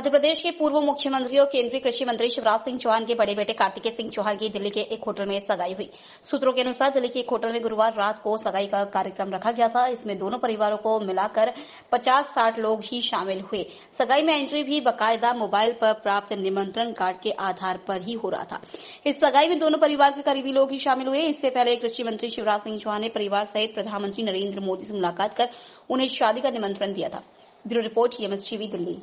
मध्य प्रदेश के पूर्व मुख्यमंत्री और केंद्रीय कृषि मंत्री शिवराज सिंह चौहान के बड़े बेटे कार्तिकेय सिंह चौहान की दिल्ली के एक होटल में सगाई हुई। सूत्रों के अनुसार दिल्ली के एक होटल में गुरुवार रात को सगाई का कार्यक्रम रखा गया था। इसमें दोनों परिवारों को मिलाकर पचास साठ लोग ही शामिल हुए। सगाई में एंट्री भी बाकायदा मोबाइल पर प्राप्त निमंत्रण कार्ड के आधार पर ही हो रहा था। इस सगाई में दोनों परिवार के करीबी लोग ही शामिल हुए। इससे पहले कृषि मंत्री शिवराज सिंह चौहान ने परिवार सहित प्रधानमंत्री नरेंद्र मोदी से मुलाकात कर उन्हें शादी का निमंत्रण दिया था। Bureau report TV Delhi.